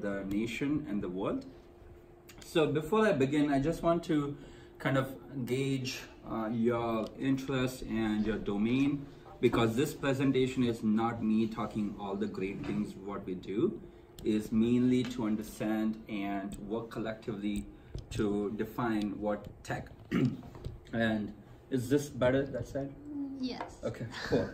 the nation and the world. So before I begin, I just want to kind of gauge uh, your interest and your domain because this presentation is not me talking all the great things what we do. Is mainly to understand and work collectively to define what tech. And is this better? That side? Yes. okay cool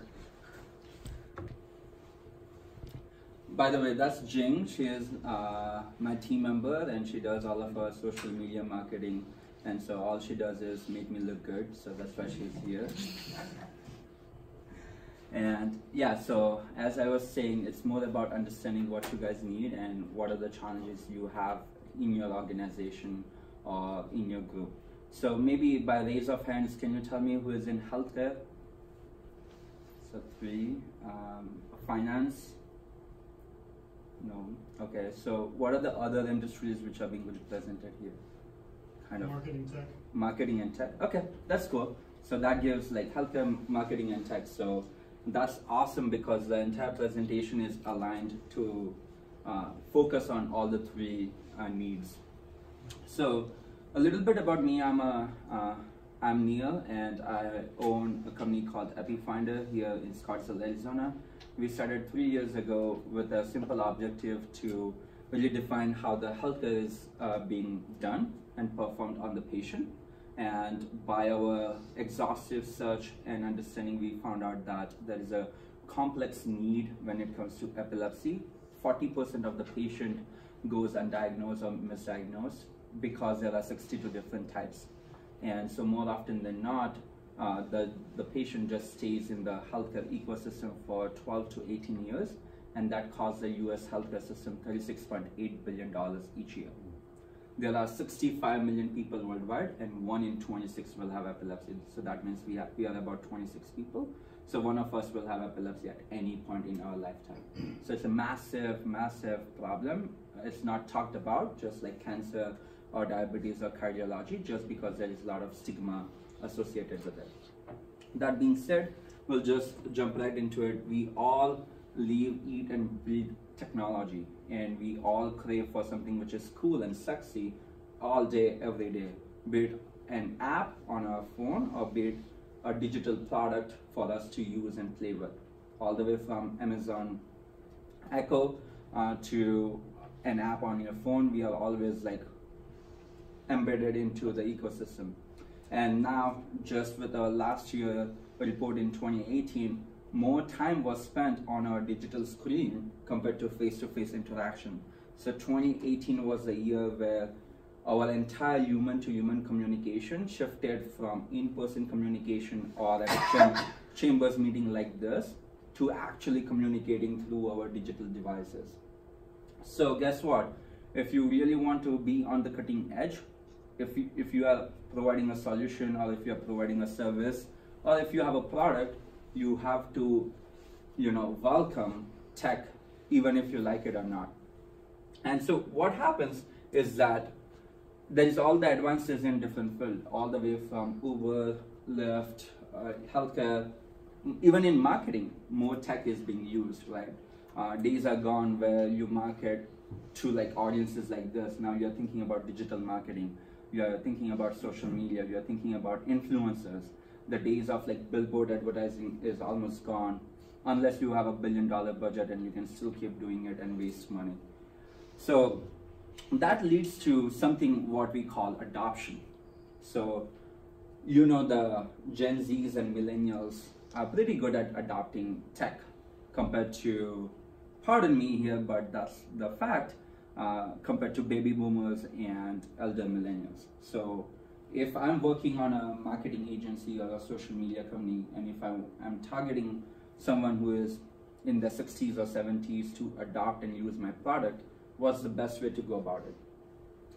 by the way that's jing she is uh, my team member and she does all of our social media marketing and so all she does is make me look good so that's why she's here and yeah, so as I was saying, it's more about understanding what you guys need and what are the challenges you have in your organization or in your group. So maybe by raise of hands, can you tell me who is in healthcare? So three, um, finance? No. Okay, so what are the other industries which are being represented here? Kind of Marketing tech. marketing and tech. Okay, that's cool. So that gives like healthcare, marketing, and tech. So that's awesome because the entire presentation is aligned to uh, focus on all the three uh, needs. So a little bit about me. I'm a uh, I'm Neel, and I own a company called EpiFinder here in Scottsdale, Arizona. We started three years ago with a simple objective to really define how the healthcare is uh, being done and performed on the patient. And by our exhaustive search and understanding, we found out that there is a complex need when it comes to epilepsy. 40% of the patient goes undiagnosed or misdiagnosed because there are 62 different types. And so more often than not, uh, the, the patient just stays in the healthcare ecosystem for 12 to 18 years, and that costs the US healthcare system $36.8 billion each year. There are 65 million people worldwide, and 1 in 26 will have epilepsy. So that means we, have, we are about 26 people. So one of us will have epilepsy at any point in our lifetime. So it's a massive, massive problem. It's not talked about, just like cancer or diabetes or cardiology just because there is a lot of stigma associated with it. That being said, we'll just jump right into it. We all live, eat, and breathe technology, and we all crave for something which is cool and sexy all day, every day, be it an app on our phone or be it a digital product for us to use and play with, all the way from Amazon Echo uh, to an app on your phone. We are always like embedded into the ecosystem. And now, just with our last year report in 2018, more time was spent on our digital screen compared to face-to-face interaction. So 2018 was the year where our entire human-to-human communication shifted from in-person communication or at cham chambers meeting like this to actually communicating through our digital devices. So guess what? If you really want to be on the cutting edge, if you, if you are providing a solution or if you are providing a service or if you have a product, you have to, you know, welcome tech even if you like it or not. And so what happens is that there is all the advances in different fields, all the way from Uber, Lyft, uh, healthcare, even in marketing, more tech is being used, right? Uh, days are gone where you market to like audiences like this. Now you're thinking about digital marketing you're thinking about social media, you're thinking about influencers. The days of like billboard advertising is almost gone unless you have a billion dollar budget and you can still keep doing it and waste money. So that leads to something what we call adoption. So you know the Gen Zs and millennials are pretty good at adopting tech compared to, pardon me here, but that's the fact, uh, compared to baby boomers and elder millennials. So if I'm working on a marketing agency or a social media company, and if I'm, I'm targeting someone who is in their 60s or 70s to adopt and use my product, what's the best way to go about it?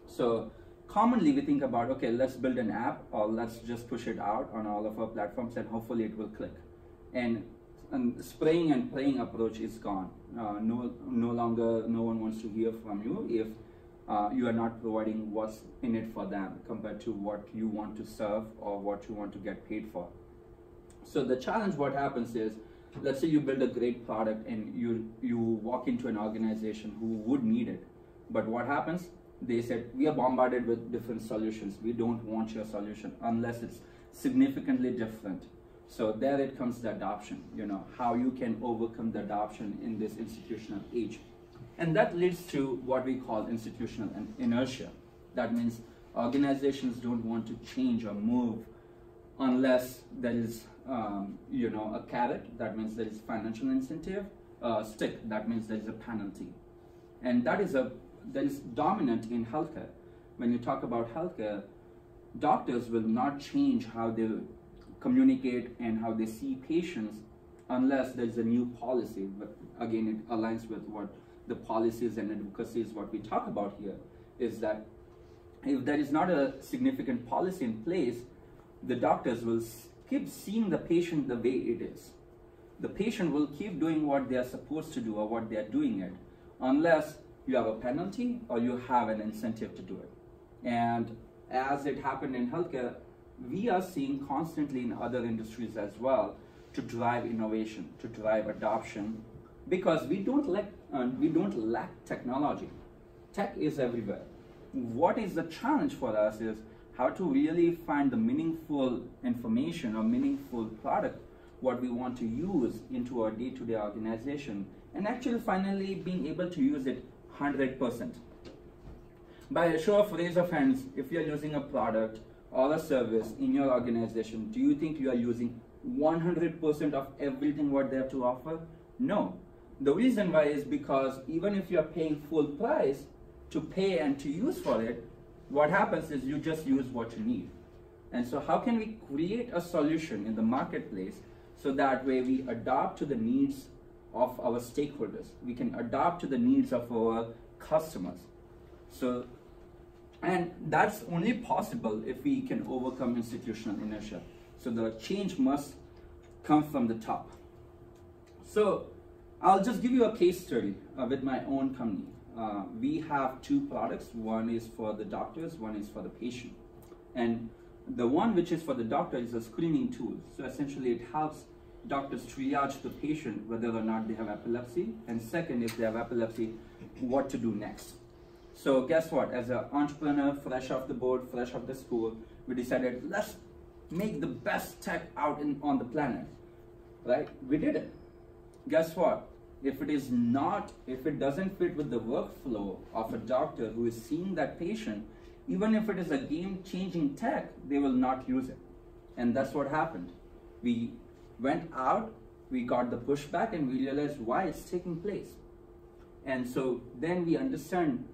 So commonly we think about, okay, let's build an app or let's just push it out on all of our platforms and hopefully it will click. And and spraying and praying approach is gone. Uh, no, no longer, no one wants to hear from you if uh, you are not providing what's in it for them compared to what you want to serve or what you want to get paid for. So the challenge, what happens is, let's say you build a great product and you you walk into an organization who would need it, But what happens? They said, we are bombarded with different solutions. We don't want your solution unless it's significantly different. So there it comes the adoption, you know, how you can overcome the adoption in this institutional age. And that leads to what we call institutional and inertia. That means organizations don't want to change or move unless there is, um, you know, a carrot. That means there is financial incentive. Uh, stick. That means there is a penalty. And that is a that is dominant in healthcare. When you talk about healthcare, doctors will not change how they communicate and how they see patients unless there's a new policy. But again, it aligns with what the policies and advocacy is what we talk about here, is that if there is not a significant policy in place, the doctors will keep seeing the patient the way it is. The patient will keep doing what they are supposed to do or what they are doing it, unless you have a penalty or you have an incentive to do it. And as it happened in healthcare, we are seeing constantly in other industries as well to drive innovation, to drive adoption, because we don't lack, uh, we don't lack technology. Tech is everywhere. What is the challenge for us is how to really find the meaningful information or meaningful product, what we want to use into our day-to-day -day organization, and actually finally being able to use it 100%. By a show of raise of hands, if you're using a product or a service in your organization, do you think you are using 100% of everything what they have to offer? No. The reason why is because even if you're paying full price to pay and to use for it, what happens is you just use what you need. And so how can we create a solution in the marketplace so that way we adapt to the needs of our stakeholders. We can adapt to the needs of our customers. So and that's only possible if we can overcome institutional inertia. So the change must come from the top. So I'll just give you a case study uh, with my own company. Uh, we have two products. One is for the doctors, one is for the patient. And the one which is for the doctor is a screening tool. So essentially it helps doctors triage the patient whether or not they have epilepsy. And second, if they have epilepsy, what to do next. So guess what? As an entrepreneur, fresh off the board, fresh off the school, we decided let's make the best tech out in, on the planet. Right? We did it. Guess what? If it is not, if it doesn't fit with the workflow of a doctor who is seeing that patient, even if it is a game-changing tech, they will not use it. And that's what happened. We went out, we got the pushback, and we realized why it's taking place. And so then we understand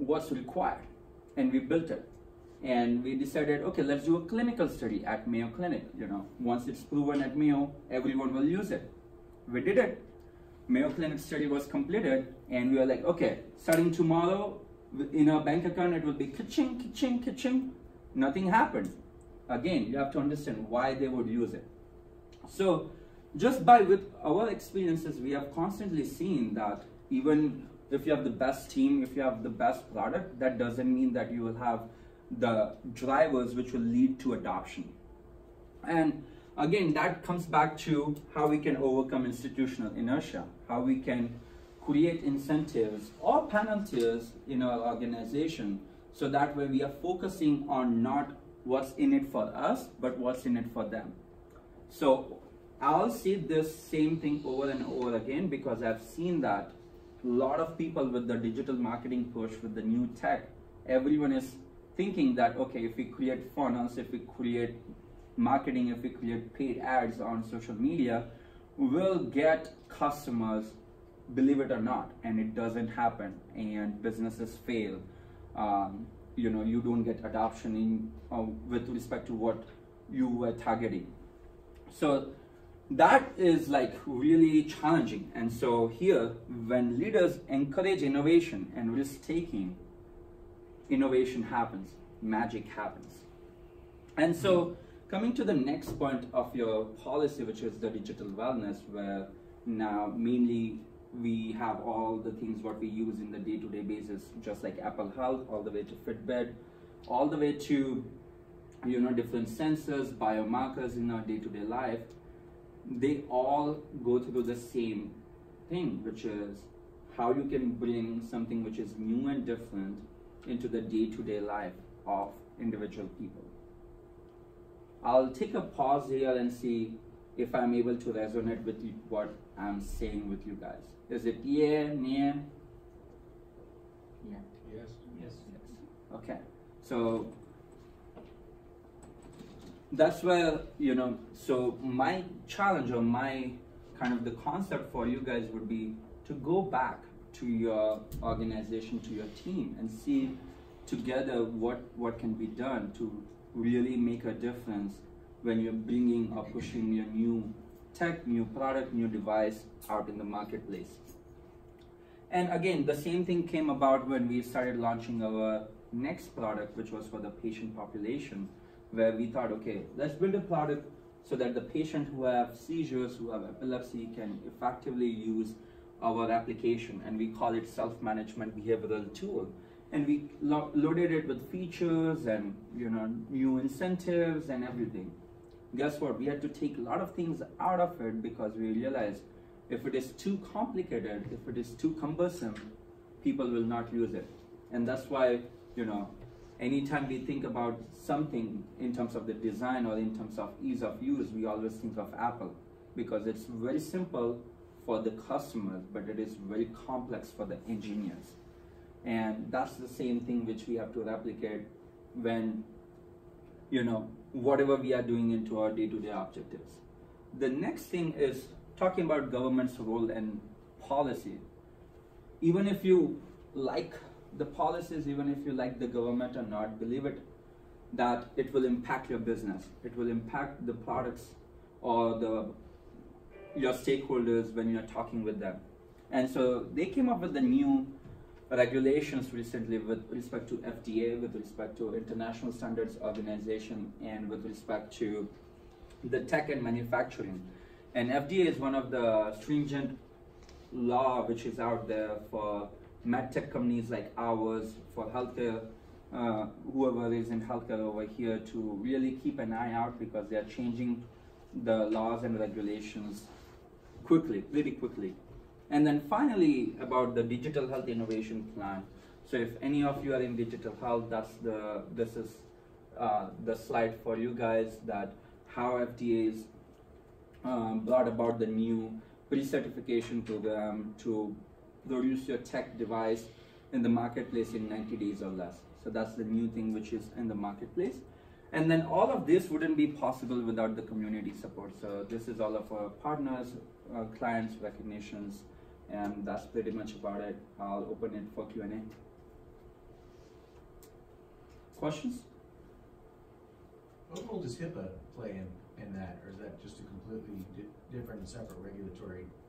what's required and we built it. And we decided okay let's do a clinical study at mayo clinic you know. Once it's proven at mayo everyone will use it. We did it. Mayo clinic study was completed and we were like okay starting tomorrow in our bank account it will be kitching kitching kitching nothing happened. Again you have to understand why they would use it. So just by with our experiences we have constantly seen that even if you have the best team, if you have the best product, that doesn't mean that you will have the drivers which will lead to adoption. And again, that comes back to how we can overcome institutional inertia, how we can create incentives or penalties in our organization so that way we are focusing on not what's in it for us, but what's in it for them. So I'll see this same thing over and over again because I've seen that lot of people with the digital marketing push with the new tech everyone is thinking that okay if we create funnels if we create marketing if we create paid ads on social media we'll get customers believe it or not and it doesn't happen and businesses fail. Um, you know you don't get adoption in uh, with respect to what you were targeting. So that is like really challenging. And so here, when leaders encourage innovation and risk taking, innovation happens, magic happens. And so coming to the next point of your policy, which is the digital wellness, where now mainly we have all the things what we use in the day-to-day -day basis, just like Apple Health, all the way to Fitbit, all the way to you know different sensors, biomarkers in our day-to-day -day life they all go through the same thing, which is how you can bring something which is new and different into the day-to-day life of individual people. I'll take a pause here and see if I'm able to resonate with you, what I'm saying with you guys. Is it yeah, yeah? Yeah. Yes. Yes. Yes. Okay. So that's where you know. So my challenge or my kind of the concept for you guys would be to go back to your organization, to your team, and see together what what can be done to really make a difference when you're bringing or pushing your new tech, new product, new device out in the marketplace. And again, the same thing came about when we started launching our next product, which was for the patient population, where we thought, okay, let's build a product so that the patient who have seizures, who have epilepsy, can effectively use our application, and we call it self-management behavioral tool. And we lo loaded it with features and you know new incentives and everything. Guess what? We had to take a lot of things out of it because we realized if it is too complicated, if it is too cumbersome, people will not use it. And that's why, you know, anytime we think about something in terms of the design or in terms of ease of use, we always think of Apple because it's very simple for the customers, but it is very complex for the engineers. And that's the same thing which we have to replicate when, you know, whatever we are doing into our day-to-day -day objectives. The next thing is talking about government's role and policy. Even if you like the policies, even if you like the government or not, believe it that it will impact your business. It will impact the products or the your stakeholders when you're talking with them. And so they came up with the new regulations recently with respect to FDA, with respect to International Standards Organization, and with respect to the tech and manufacturing. And FDA is one of the stringent law which is out there for medtech companies like ours, for healthcare, uh, whoever is in healthcare over here to really keep an eye out because they are changing the laws and regulations quickly, pretty quickly. And then finally about the digital health innovation plan. So if any of you are in digital health, that's the this is uh, the slide for you guys that how FDA is um, brought about the new pre-certification program to produce your tech device in the marketplace in 90 days or less. So that's the new thing which is in the marketplace. And then all of this wouldn't be possible without the community support. So this is all of our partners, our clients, recognitions, and that's pretty much about it. I'll open it for Q&A. Questions? What role does HIPAA play in in that, or is that just a completely di different and separate regulatory uh,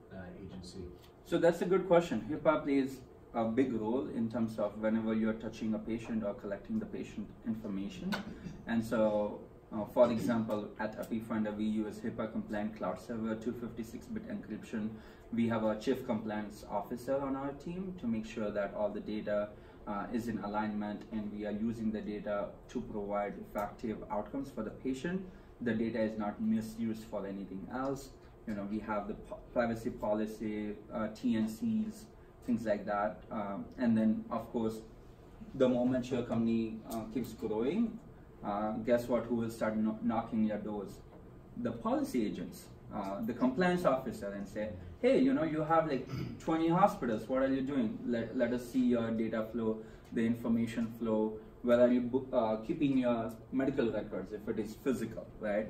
agency? So that's a good question. HIPAA plays a big role in terms of whenever you're touching a patient or collecting the patient information. And so, uh, for example, at EpiFinder, we use HIPAA compliant cloud server, 256-bit encryption. We have a chief compliance officer on our team to make sure that all the data uh, is in alignment and we are using the data to provide effective outcomes for the patient the data is not misused for anything else. You know, we have the privacy policy, uh, TNCs, things like that. Um, and then, of course, the moment your company uh, keeps growing, uh, guess what? Who will start no knocking your doors? The policy agents, uh, the compliance officer, and say, hey, you know, you have like 20 hospitals. What are you doing? Let, let us see your data flow, the information flow, where are you uh, keeping your medical records if it is physical, right?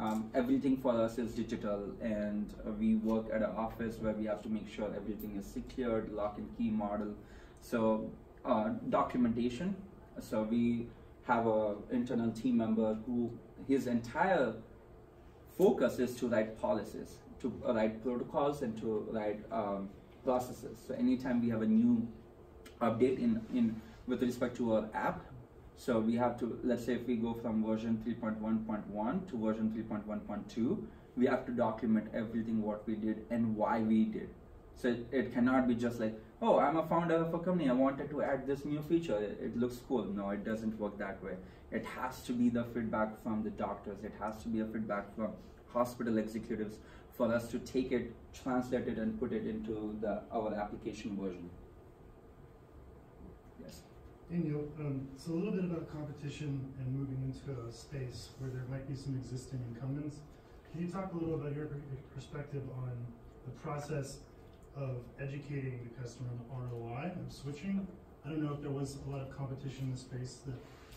Um, everything for us is digital and uh, we work at an office where we have to make sure everything is secured, lock and key model. So uh, documentation, so we have a internal team member who his entire focus is to write policies, to write protocols and to write um, processes. So anytime we have a new update in, in with respect to our app, so we have to, let's say if we go from version 3.1.1 to version 3.1.2, we have to document everything what we did and why we did. So it, cannot be just like, oh, I'm a founder of a company, I wanted to add this new feature, it, it looks cool. No, it doesn't work that way. It has to be the feedback from the doctors, it has to be a feedback from hospital executives, for us to take it, translate it, and put it into the our application version. Yes. Daniel, um, so a little bit about competition and moving into a space where there might be some existing incumbents. Can you talk a little about your perspective on the process of educating the customer on the ROI of switching? I don't know if there was a lot of competition in the space that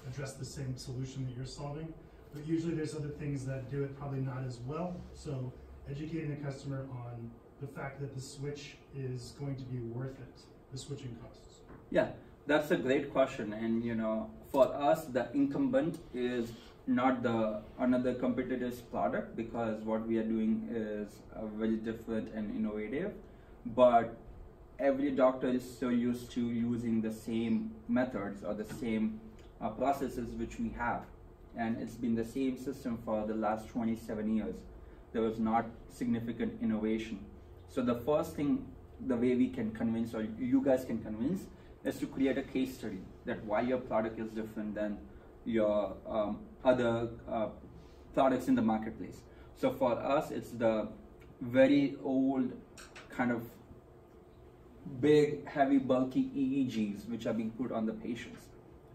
addressed the same solution that you're solving, but usually there's other things that do it probably not as well. So educating the customer on the fact that the switch is going to be worth it, the switching costs. Yeah, that's a great question. And you know, for us, the incumbent is not the another competitor's product because what we are doing is uh, very different and innovative. But every doctor is so used to using the same methods or the same uh, processes which we have. And it's been the same system for the last 27 years. There was not significant innovation. So the first thing, the way we can convince or you guys can convince is to create a case study that why your product is different than your um, other uh, products in the marketplace. So for us, it's the very old kind of big, heavy, bulky EEGs which are being put on the patients.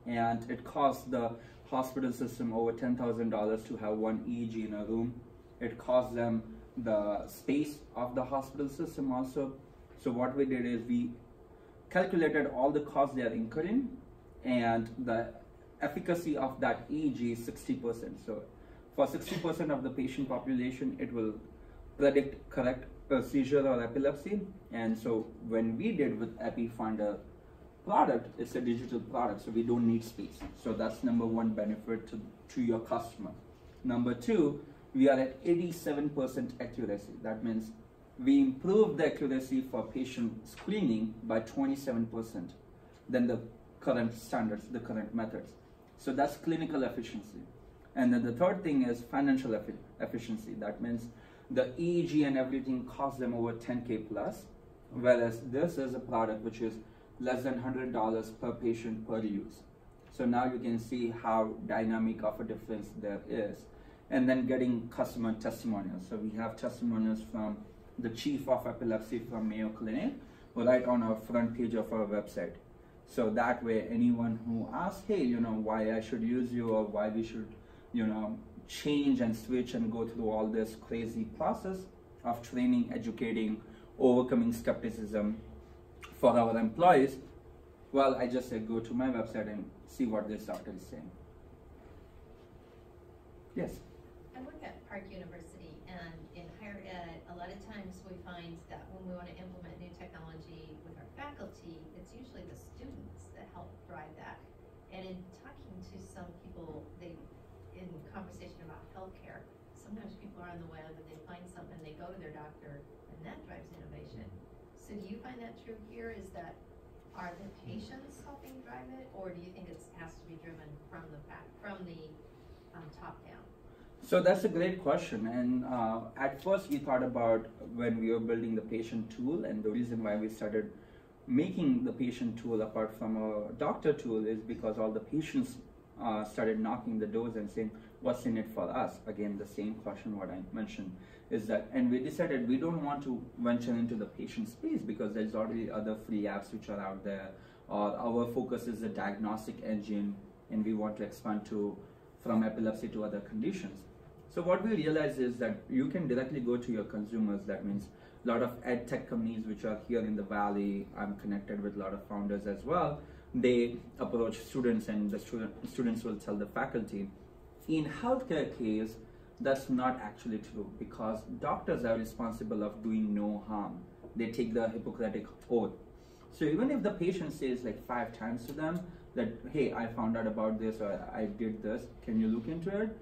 And it costs the hospital system over $10,000 to have one EEG in a room. It costs them the space of the hospital system also. So what we did is we calculated all the costs they are incurring and the efficacy of that EEG is 60%. So for 60% of the patient population, it will predict correct uh, seizure or epilepsy. And so when we did with EpiFinder product, it's a digital product, so we don't need space. So that's number one benefit to, to your customer. Number two, we are at 87% accuracy. That means we improve the accuracy for patient screening by 27% than the current standards, the current methods. So that's clinical efficiency. And then the third thing is financial efficiency. That means the EEG and everything costs them over 10K plus, whereas this is a product which is less than $100 per patient per use. So now you can see how dynamic of a difference there is. And then getting customer testimonials. So we have testimonials from the chief of epilepsy from Mayo Clinic right on our front page of our website. So that way anyone who asks, hey, you know, why I should use you or why we should, you know, change and switch and go through all this crazy process of training, educating, overcoming skepticism for our employees, well, I just say go to my website and see what this doctor is saying. Yes? I work at Park University and in higher ed, a lot of times we find that when we want to implement new technology with our faculty, it's usually the students that help drive that. And in talking to some people, they in conversation about healthcare, sometimes people are on the web and they find something, they go to their doctor, and that drives innovation. So do you find that true here? Is that are the patients helping drive it, or do you think it has to be driven from the from the um, top down? So that's a great question. And uh, at first, we thought about when we were building the patient tool, and the reason why we started making the patient tool apart from a doctor tool is because all the patients uh, started knocking the doors and saying, "What's in it for us?" Again, the same question what I mentioned is that, and we decided we don't want to venture into the patient space because there's already other free apps which are out there. Or our focus is the diagnostic engine, and we want to expand to from epilepsy to other conditions. So what we realize is that you can directly go to your consumers. That means a lot of ed tech companies which are here in the valley. I'm connected with a lot of founders as well. They approach students and the student, students will tell the faculty. In healthcare case, that's not actually true because doctors are responsible of doing no harm. They take the Hippocratic oath. So even if the patient says like five times to them that, hey, I found out about this or I did this, can you look into it?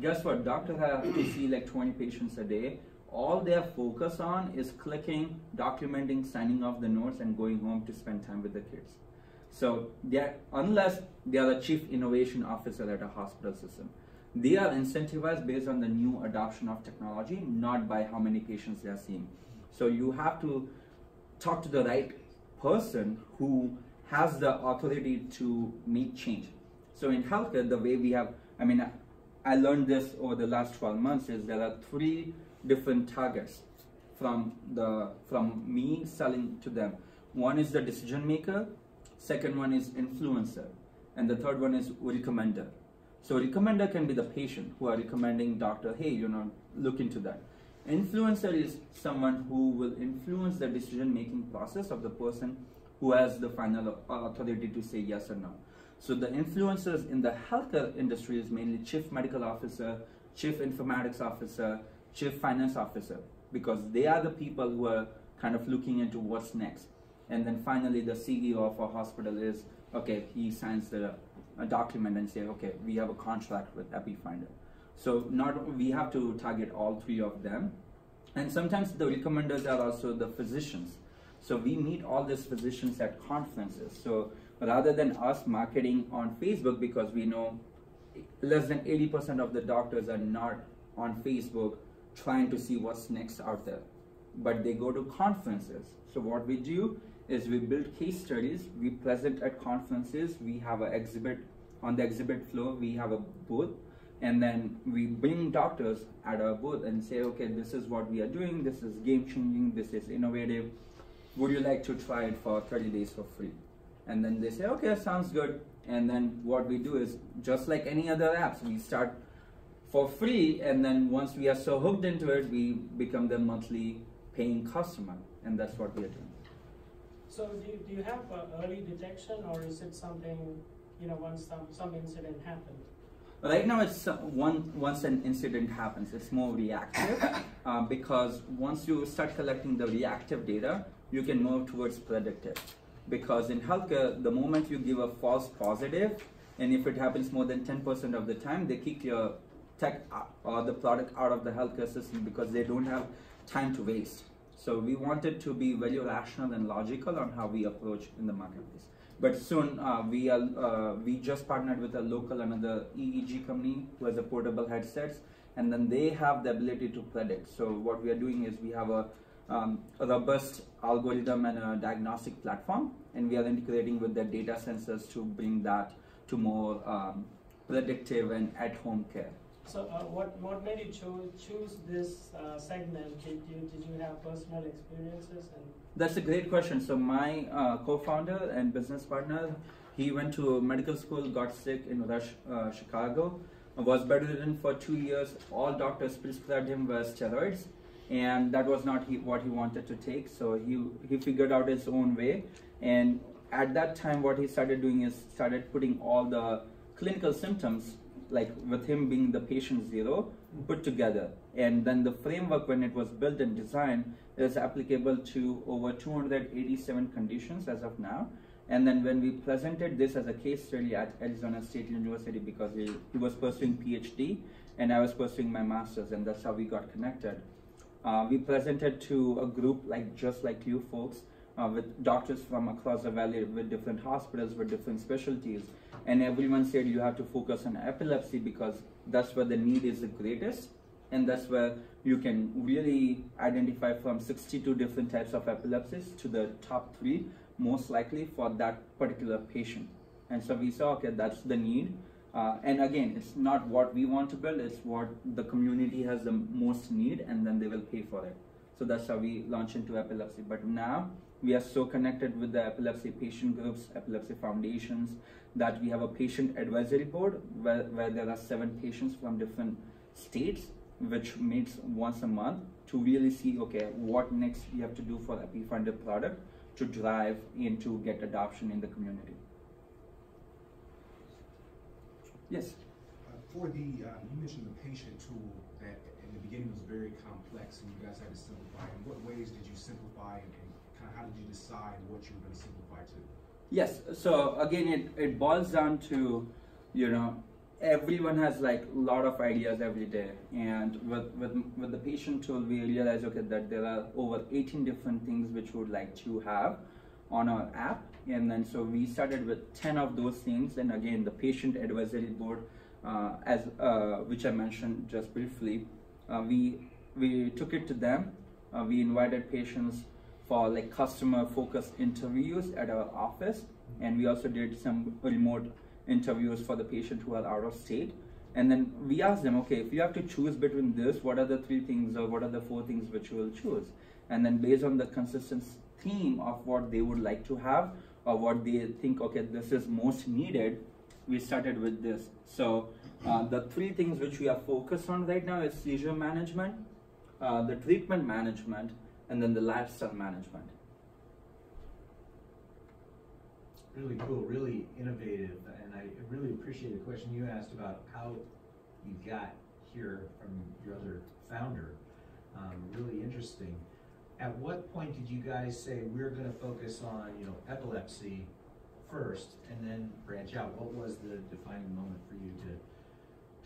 Guess what? Doctors have to see like 20 patients a day. All they're focused on is clicking, documenting, signing off the notes, and going home to spend time with the kids. So they're, unless they are the chief innovation officer at a hospital system, they are incentivized based on the new adoption of technology, not by how many patients they are seeing. So you have to talk to the right person who has the authority to make change. So in healthcare, the way we have, I mean, I learned this over the last 12 months is there are three different targets from the from me selling to them. One is the decision maker, second one is influencer, and the third one is recommender. So recommender can be the patient who are recommending doctor, hey, you know, look into that. Influencer is someone who will influence the decision making process of the person who has the final authority to say yes or no. So the influencers in the healthcare industry is mainly chief medical officer, chief informatics officer, chief finance officer, because they are the people who are kind of looking into what's next. And then finally, the CEO of a hospital is okay. He signs the a document and say, okay, we have a contract with EpiFinder. So not we have to target all three of them, and sometimes the recommenders are also the physicians. So we meet all these physicians at conferences. So rather than us marketing on Facebook because we know less than 80% of the doctors are not on Facebook trying to see what's next out there, but they go to conferences. So what we do is we build case studies, we present at conferences, we have an exhibit. On the exhibit floor, we have a booth, and then we bring doctors at our booth and say, okay, this is what we are doing, this is game changing, this is innovative. Would you like to try it for 30 days for free? And then they say, okay, sounds good. And then what we do is just like any other apps, we start for free, and then once we are so hooked into it, we become the monthly paying customer, and that's what we are doing. So do you, do you have uh, early detection or is it something, you know, once some, some incident happened? Right now, it's uh, one once an incident happens, it's more reactive uh, because once you start collecting the reactive data, you can move towards predictive. Because in healthcare, the moment you give a false positive, and if it happens more than 10% of the time, they kick your tech or the product out of the healthcare system because they don't have time to waste. So we wanted to be very rational and logical on how we approach in the marketplace. But soon uh, we are uh, we just partnered with a local another EEG company who has a portable headsets, and then they have the ability to predict. So what we are doing is we have a, um, a robust algorithm and a diagnostic platform, and we are integrating with the data sensors to bring that to more um, predictive and at-home care. So uh, what, what made you cho choose this uh, segment? Did you, did you have personal experiences? And That's a great question. So my uh, co-founder and business partner, he went to medical school, got sick in Rush, uh, Chicago, was bedridden for two years. All doctors prescribed him were steroids, and that was not he, what he wanted to take. So he he figured out his own way, and at that time, what he started doing is started putting all the clinical symptoms like with him being the patient zero put together. And then the framework when it was built and designed is applicable to over 287 conditions as of now. And then when we presented this as a case study at arizona state university because he, he was pursuing phd and i was pursuing my master's and that's how we got connected uh, we presented to a group like just like you folks uh, with doctors from across the valley with different hospitals with different specialties. And everyone said you have to focus on epilepsy because that's where the need is the greatest. And that's where you can really identify from 62 different types of epilepsies to the top three most likely for that particular patient. And so we saw okay that's the need uh, and again it's not what we want to build it's what the community has the most need and then they will pay for it so that's how we launch into epilepsy but now we are so connected with the epilepsy patient groups epilepsy foundations that we have a patient advisory board where, where there are seven patients from different states which meets once a month to really see okay what next we have to do for the EpiFinder product to drive and to get adoption in the community. Yes. Uh, for the, um, you mentioned the patient tool that in the beginning was very complex and you guys had to simplify. In what ways did you simplify and, and kind of how did you decide what you were going to simplify to? Yes. So again, it, it boils down to, you know, everyone has like a lot of ideas every day. And with, with, with the patient tool, we realize, okay, that there are over 18 different things which would like to have on our app. And then so we started with 10 of those things. And again, the patient advisory board, uh, as uh, which I mentioned just briefly, uh, we, we took it to them. Uh, we invited patients for like customer focused interviews at our office and we also did some remote interviews for the patient who are out of state And then we asked them, okay, if you have to choose between this, what are the three things or what are the four things which you will choose? And then based on the consistent theme of what they would like to have or what they think, okay, this is most needed, we started with this. So uh, the three things which we are focused on right now is seizure management, uh, the treatment management, and then the lifestyle management. Really cool, really innovative, and I really appreciate the question you asked about how you got here from your other founder. Um, really interesting. At what point did you guys say we're going to focus on, you know, epilepsy first, and then branch out? What was the defining moment for you to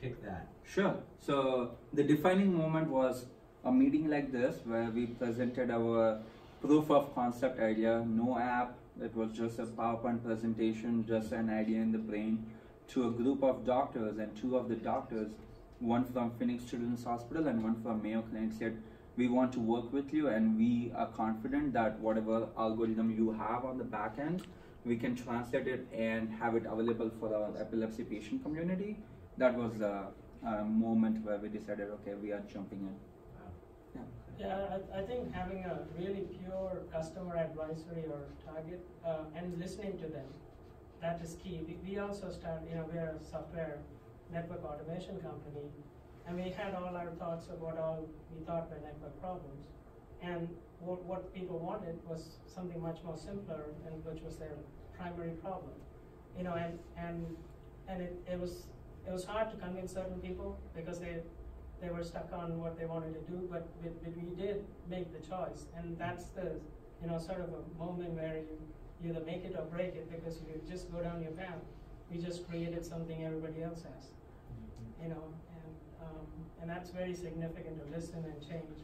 pick that? Sure. So the defining moment was a meeting like this where we presented our proof of concept idea, no app, it was just a PowerPoint presentation, just an idea in the brain, to a group of doctors, and two of the doctors, one from Phoenix Children's Hospital and one from Mayo Clinic, said, "We want to work with you, and we are confident that whatever algorithm you have on the back end, we can translate it and have it available for our epilepsy patient community." That was the uh, moment where we decided, okay, we are jumping in. Yeah, I, think having a really pure customer advisory or target uh, and listening to them, that is key. We, we also start, you know, we're a software network automation company, and we had all our thoughts about all we thought were network problems. And what, what people wanted was something much more simpler, and which was their primary problem. You know, and and and it, it was it was hard to convince certain people because they they were stuck on what they wanted to do, but, but we did make the choice, and that's the, you know, sort of a moment where you, you either make it or break it because you just go down your path. We just created something everybody else has, mm-hmm. you know, um, and that's very significant to listen and change.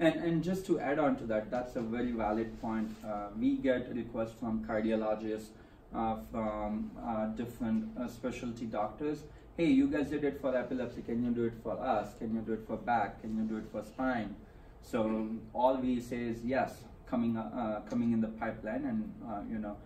And, and just to add on to that, that's a very valid point. Uh, we get requests from cardiologists, uh, from uh, different uh, specialty doctors. Hey, you guys did it for epilepsy. Can you do it for us? Can you do it for back? Can you do it for spine? So all we say is yes, coming uh, coming in the pipeline, and uh, you know,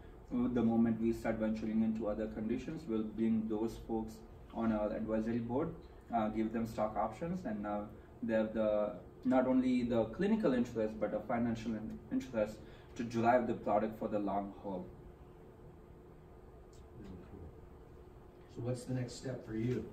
the moment we start venturing into other conditions, we'll bring those folks on our advisory board, uh, give them stock options, and now they have the not only the clinical interest but a financial interest to drive the product for the long haul. So what's the next step for you?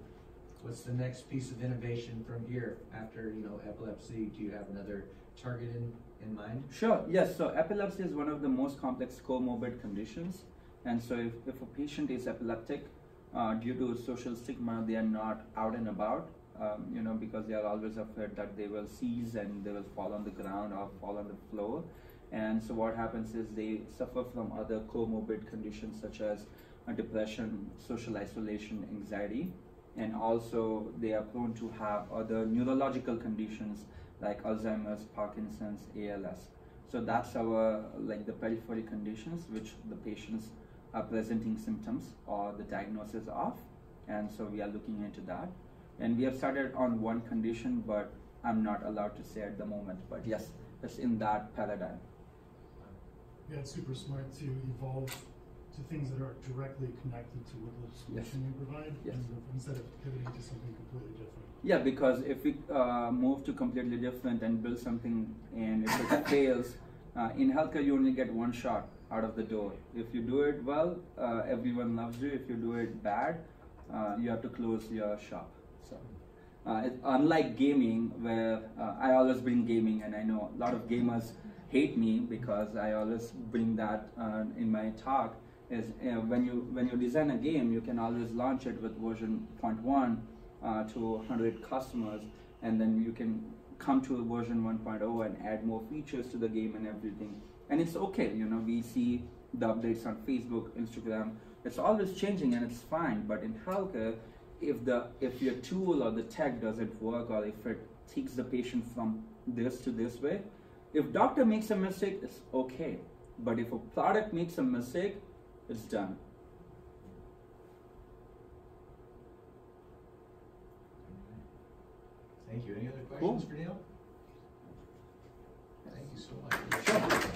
What's the next piece of innovation from here after, you know, epilepsy? Do you have another target in, in mind? Sure, yes. So epilepsy is one of the most complex comorbid conditions. And so if, if a patient is epileptic, uh, due to social stigma, they are not out and about, um, you know, because they are always afraid that they will seize and they will fall on the ground or fall on the floor. And so what happens is they suffer from other comorbid conditions such as uh, depression, social isolation, anxiety, and also they are prone to have other neurological conditions like Alzheimer's, Parkinson's, ALS. So that's our like the peripheral conditions which the patients are presenting symptoms or the diagnosis of, and so we are looking into that. And we have started on one condition, but I'm not allowed to say at the moment. But yes, it's in that paradigm. Yeah, it's super smart to evolve to things that are directly connected to what the solution you provide, Yes. instead of pivoting to something completely different. Yeah, because if we uh, move to completely different and build something, and if it fails, uh, in healthcare you only get one shot out of the door. If you do it well, uh, everyone loves you. If you do it bad, uh, you have to close your shop. So, uh, it, unlike gaming, where uh, I always bring gaming, and I know a lot of gamers hate me because I always bring that uh, in my talk. Is uh, when you when you design a game, you can always launch it with version 0.1 uh, to 100 customers, and then you can come to version 1.0 and add more features to the game and everything. And it's okay, you know. We see the updates on Facebook, Instagram. It's always changing, and it's fine. But in healthcare, if the if your tool or the tech doesn't work, or if it takes the patient from this to this way, if doctor makes a mistake, it's okay. But if a product makes a mistake, it's done. Thank you. Any other Cool. questions for Neel? Thank you so much. Sure.